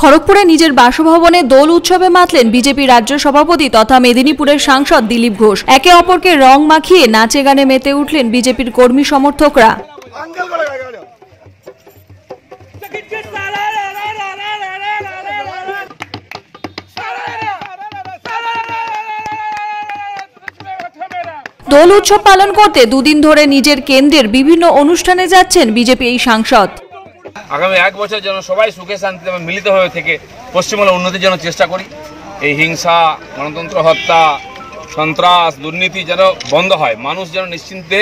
খড়গপুরে নিজের বাসভবনে দোল উৎসবে মাতলেন বিজেপি রাজ্য সভাপতি তথা মেদিনীপুরের সাংসদ দিলীপ ঘোষ। একে অপরকে রং মাখিয়ে নাচে গানে মেতে উঠলেন বিজেপির কর্মী সমর্থকরা। দোল উৎসব পালন করতে দুদিন ধরে নিজের কেন্দ্রের বিভিন্ন অনুষ্ঠানে যাচ্ছেন বিজেপি এই সাংসদ। আগামী এক বছর যেন সবাই সুখে শান্তিতে মিলিত হয়ে থেকে পশ্চিমবঙ্গের উন্নতির জন্য চেষ্টা করি। এই হিংসা, গণতন্ত্র হত্যা, সন্ত্রাস, দুর্নীতি যেন বন্ধ হয়। মানুষ যেন নিশ্চিন্তে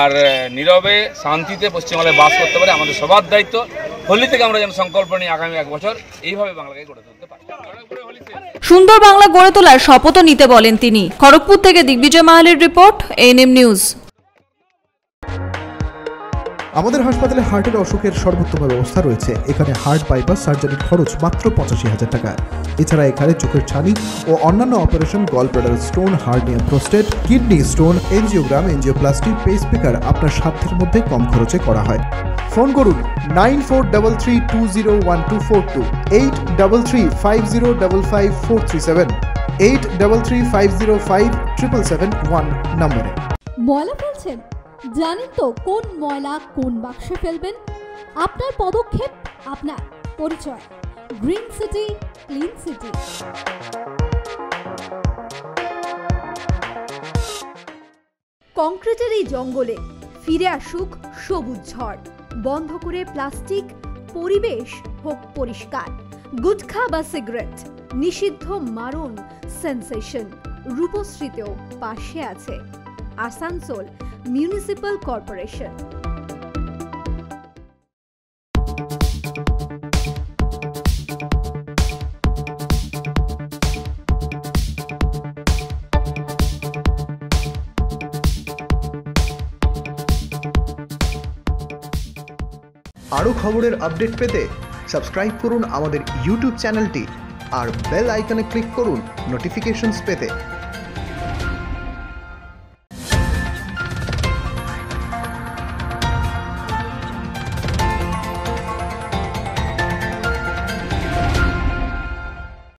আর নীরবে, শান্তিতে পশ্চিমবঙ্গে বাস করতে পারে, আমাদের সবার দায়িত্ব। হোলি থেকে আমরা যেন সংকল্প নিই আগামী এক বছর, এইভাবে বাংলাকে গড়ে তুলতে পারি। সুন্দর বাংলা গড়ে তোলার শপথও নিতে বলেন তিনি। খড়গপুর থেকে দিগ্বিজয় মাহালের রিপোর্ট এনএম নিউজ আমাদের হাসপাতালে হার্টের অসুখের সর্বোত্তম ব্যবস্থা রয়েছে। এখানে হার্ট বাইপাস সার্জারির খরচ মাত্র পঁচাশি হাজার টাকা। এছাড়া এখানে চোখের ছানি ও অন্যান্য operation gallbladder stone hernia prostate kidney stone angiogram angioplasty pacemaker আপনার সাধ্যের মধ্যে কম খরচে করা হয়। ফোন করুন nine four double three two zero one two four two, eight double three five zero double five four three seven, eight double three five zero five triple seven one নম্বরে। ময়লা ফেলছেন জানেন তো কোন ময়লা কোন বাক্সে ফেলবেন? আপনার পদক্ষেপ, আপনার পরিচয়। Green city, clean city. কংক্রিটের এই জঙ্গলে ফিরে আসুক সবুজ ঝড়। বন্ধ করে প্লাস্টিক, পরিবেশ হোক পরিষ্কার। গুটখা বা সিগারেট, নিষিদ্ধ মারণ সেন্সেশন, রূপশ্রীতেও পাশে আছে। Asansol municipal corporation. আরও খবরের আপডেট পেতে সাবস্ক্রাইব করুন আমাদের ইউটিউব চ্যানেলটি আর বেল আইকনে ক্লিক করুন নোটিফিকেশনস পেতে।